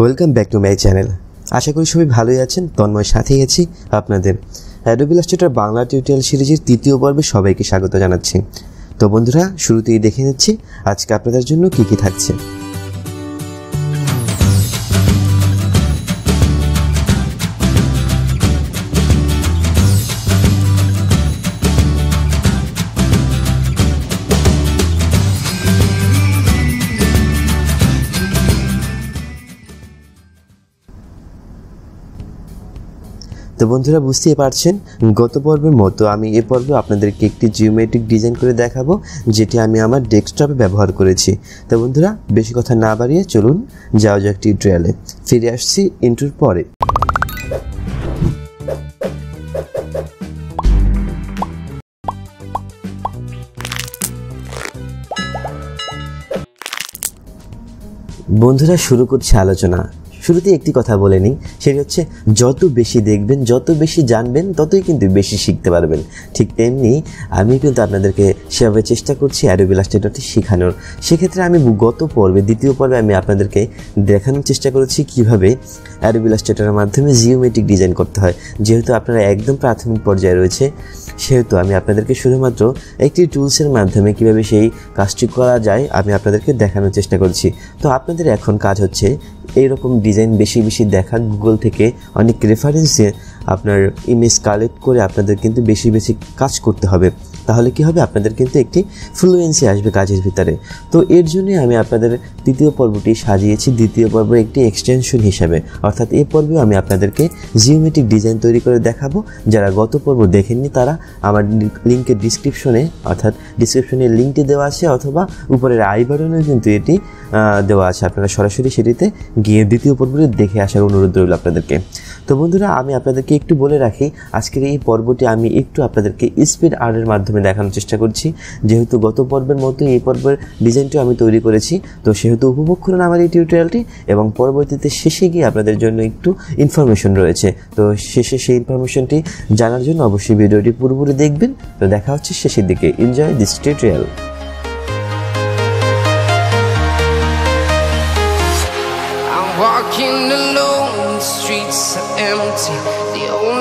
Welcome back to my channel আশা করি সবাই ভালোই আছেন, তন্ময় সাথেই আছি আপনাদের। অ্যাডোবি ইলাস্ট্রেটর বাংলা টিউটোরিয়াল সিরিজের তৃতীয় পর্বে সবাইকে স্বাগত জানাচ্ছি। তো বন্ধুরা, শুরুতেই দেখে নিচ্ছি আজকে আপনাদের জন্য কী কী থাকছে। তো বন্ধুরা বুঝতেই পারছেন, গত পর্বের মতো আমি এ পর্বে আপনাদেরকে একটি জিওমেট্রিক ডিজাইন করে দেখাবো, যেটি আমি আমার ডেস্কটপে ব্যবহার করেছি। তো বন্ধুরা, বেশি কথা না বাড়িয়ে চলুন, যাওয়া যাক টিউটোরিয়ালে ফিরে আসছি ইন্টুর পরে। বন্ধুরা, শুরু করছে আলোচনা। শুরুতে একটি কথা বলে নিই, সেটি হচ্ছে যত বেশি দেখবেন, যত বেশি জানবেন, ততই কিন্তু বেশি শিখতে পারবেন। ঠিক তেমনি আমি কিন্তু আপনাদেরকে সেভাবে চেষ্টা করছি অ্যাডোবি ইলাস্ট্রেটরটি শেখানোর। সেক্ষেত্রে আমি গত পর্বে, দ্বিতীয় পর্বে আমি আপনাদেরকে দেখানোর চেষ্টা করেছি কীভাবে অ্যাডোবি ইলাস্ট্রেটরের মাধ্যমে জিওমেট্রিক ডিজাইন করতে হয়। যেহেতু আপনারা একদম প্রাথমিক পর্যায়ে রয়েছে, সেহেতু আমি আপনাদেরকে শুধুমাত্র একটি টুলসের মাধ্যমে কীভাবে সেই কাজটি করা যায়, আমি আপনাদেরকে দেখানোর চেষ্টা করছি। তো আপনাদের এখন কাজ হচ্ছে এইরকম ডিজাইন বেশি বেশি দেখান গুগল থেকে অনেক রেফারেন্সে আপনার ইমেজ কালেক্ট করে আপনাদের কিন্তু বেশি বেশি কাজ করতে হবে। তাহলে কি হবে? আপনাদের কিন্তু একটি ফ্লুয়েন্সি আসবে কাজের ভিতরে। তো এর জন্যই আমি আপনাদের তৃতীয় পর্বটি সাজিয়েছি। দ্বিতীয় পর্ব একটি এক্সটেনশন হিসাবে। অর্থাৎ এই পর্বেও আমি আপনাদেরকে জিওমেট্রিক ডিজাইন তৈরি করে দেখাবো। যারা গত পর্ব দেখেননি তারা আমার লিঙ্কের ডিসক্রিপশনে অর্থাৎ ডিসক্রিপশনে লিঙ্কটি দেওয়া আছে, অথবা উপরের আই বাটনেও কিন্তু এটি দেওয়া আছে। আপনারা সরাসরি সেটিতে গিয়ে দ্বিতীয় পর্বটি দেখে আসার অনুরোধ রইল আপনাদেরকে। তো বন্ধুরা, আমি আপনাদেরকে একটু বলে রাখি, আজকের এই পর্বটি আমি একটু আপনাদেরকে স্পিড আর্টের মাধ্যমে দেখানোর চেষ্টা করছি। যেহেতু গত পর্বের মতো এই পর্বের ডিজাইনটিও আমি তৈরি করেছি তো সেহেতু উপভোগ করুন আমার এই টিউটোরিয়ালটি এবং পরবর্তীতে শেষে গিয়ে আপনাদের জন্য একটু ইনফরমেশন রয়েছে। তো শেষে সেই ইনফরমেশনটি জানার জন্য অবশ্যই ভিডিওটি পুরোপুরি দেখবেন। তো দেখা হচ্ছে শেষের দিকে। Enjoy this tutorial Walking alone, the streets are empty.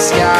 sky.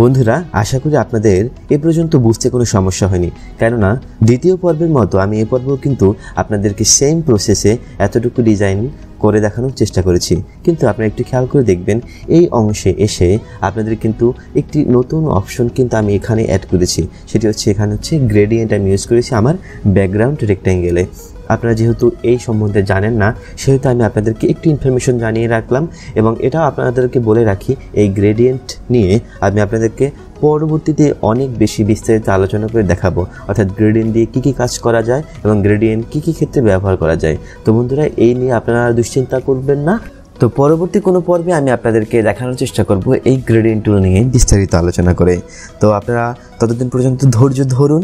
বন্ধুরা, আশা করি আপনাদের এ পর্যন্ত বুঝতে কোনো সমস্যা হয়নি। কেননা, দ্বিতীয় পর্বের মতো আমি এ পর্ব কিন্তু আপনাদেরকে সেম প্রসেসে এতটুকু ডিজাইন করে দেখানোর চেষ্টা করেছি। কিন্তু আপনারা একটু খেয়াল করে দেখবেন, এই অংশে এসে আপনাদের কিন্তু একটি নতুন অপশন কিন্তু আমি এখানে অ্যাড করেছি। সেটি হচ্ছে, এখানে হচ্ছে গ্রেডিয়েন্ট আমি ইউজ করেছি আমার ব্যাকগ্রাউন্ড রেক্ট্যাঙ্গেলে আপনারা যেহেতু এই সম্বন্ধে জানেন না, সেহেতু আমি আপনাদেরকে একটু ইনফরমেশন জানিয়ে রাখলাম এবং এটাও আপনাদেরকে বলে রাখি, এই গ্রেডিয়েন্ট নিয়ে আমি আপনাদেরকে পরবর্তীতে অনেক বেশি বিস্তারিত আলোচনা করে দেখাবো। অর্থাৎ গ্রেডিয়েন্ট দিয়ে কী কী কাজ করা যায় এবং গ্রেডিয়েন্ট কী কী ক্ষেত্রে ব্যবহার করা যায়। তো বন্ধুরা, এই নিয়ে আপনারা দুশ্চিন্তা করবেন না। তো পরবর্তী কোনো পর্বে আমি আপনাদেরকে দেখানোর চেষ্টা করব এই গ্রেডিয়েন্ট টুল নিয়ে বিস্তারিত আলোচনা করে। তো আপনারা ততদিন পর্যন্ত ধৈর্য ধরুন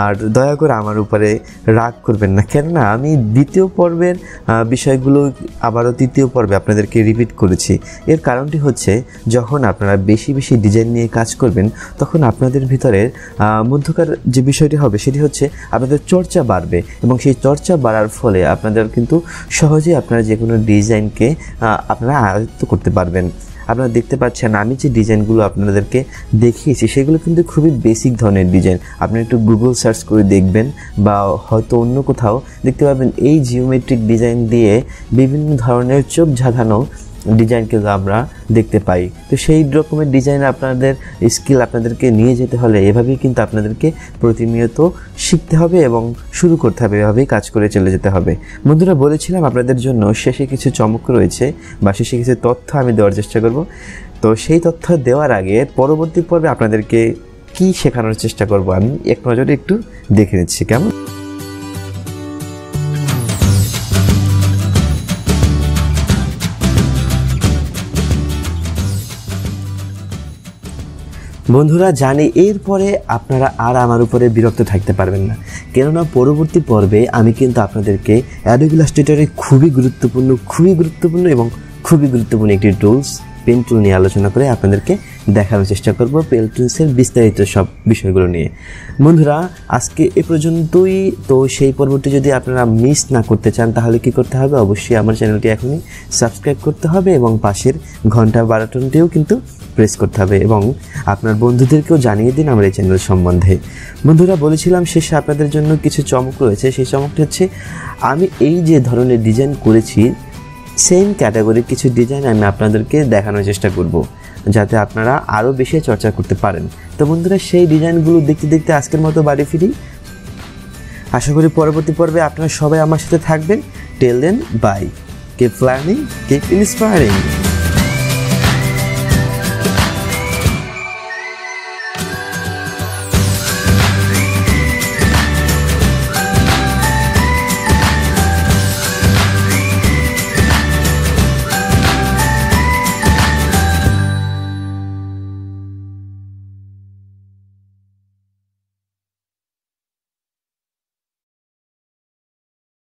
আর দয়া করে আমার উপরে রাগ করবেন না। কেননা আমি দ্বিতীয় পর্বের বিষয়গুলো আবারও তৃতীয় পর্বে আপনাদেরকে রিপিট করেছি। এর কারণটি হচ্ছে যখন আপনারা বেশি বেশি ডিজাইন নিয়ে কাজ করবেন, তখন আপনাদের ভিতরের মধ্যকার যে বিষয়টি হবে সেটি হচ্ছে আপনাদের চর্চা বাড়বে এবং সেই চর্চা বাড়ার ফলে আপনাদের কিন্তু সহজেই আপনারা যে কোনো ডিজাইনকে আপনারা আয়ত্ত করতে পারবেন। আপনারা দেখতে পাচ্ছেন, আমি যে ডিজাইনগুলো আপনাদেরকে দেখিয়েছি, সেগুলো কিন্তু খুবই বেসিক ধরনের ডিজাইন। আপনি একটু গুগল সার্চ করে দেখবেন বা হয়তো অন্য কোথাও দেখতে পাবেন এই জিওমেট্রিক ডিজাইন দিয়ে বিভিন্ন ধরনের চোখ ঝাঁধানো ডিজাইন কিন্তু আমরা দেখতে পাই। তো সেই রকমের ডিজাইন আপনাদের স্কিল আপনাদেরকে নিয়ে যেতে হলে এভাবেই কিন্তু আপনাদেরকে প্রতিনিয়ত শিখতে হবে এবং শুরু করতে হবে, এভাবেই কাজ করে চলে যেতে হবে। বন্ধুরা, বলেছিলাম আপনাদের জন্য শেষে কিছু চমক রয়েছে বা শেষে কিছু তথ্য আমি দেওয়ার চেষ্টা করব। তো সেই তথ্য দেওয়ার আগে পরবর্তী পর্বে আপনাদেরকে কি শেখানোর চেষ্টা করব আমি, এক নজরে একটু দেখে নিচ্ছি। কেমন? বন্ধুরা, জানি এরপরে আপনারা আর আমার উপরে বিরক্ত থাকতে পারবেন না। কেননা পরবর্তী পর্বে আমি কিন্তু আপনাদেরকে অ্যাডোব ইলাস্ট্রেটরের খুবই গুরুত্বপূর্ণ খুবই গুরুত্বপূর্ণ এবং খুবই গুরুত্বপূর্ণ একটি টুলস, পেন টুল নিয়ে আলোচনা করে আপনাদেরকে দেখানোর চেষ্টা করব পেন টুলসের বিস্তারিত সব বিষয়গুলো নিয়ে। বন্ধুরা, আজকে এ পর্যন্তই। তো সেই পর্বটি যদি আপনারা মিস না করতে চান, তাহলে কি করতে হবে? অবশ্যই আমার চ্যানেলটি এখনই সাবস্ক্রাইব করতে হবে এবং পাশের ঘণ্টা বারোটনটিও কিন্তু প্রেস করতে হবে এবং আপনার বন্ধুদেরকেও জানিয়ে দিন আমার এই চ্যানেল সম্বন্ধে। বন্ধুরা, বলেছিলাম শেষে আপনাদের জন্য কিছু চমক রয়েছে। সেই চমকটি হচ্ছে, আমি এই যে ধরনের ডিজাইন করেছি সেম ক্যাটাগরির কিছু ডিজাইন আমি আপনাদেরকে দেখানোর চেষ্টা করব, যাতে আপনারা আরও বেশি চর্চা করতে পারেন। তো বন্ধুরা, সেই ডিজাইনগুলো দেখতে দেখতে আজকের মতো বাড়ি ফিরি। আশা করি পরবর্তী পর্বে আপনারা সবাই আমার সাথে থাকবেন। Till then bye keep planning keep inspiring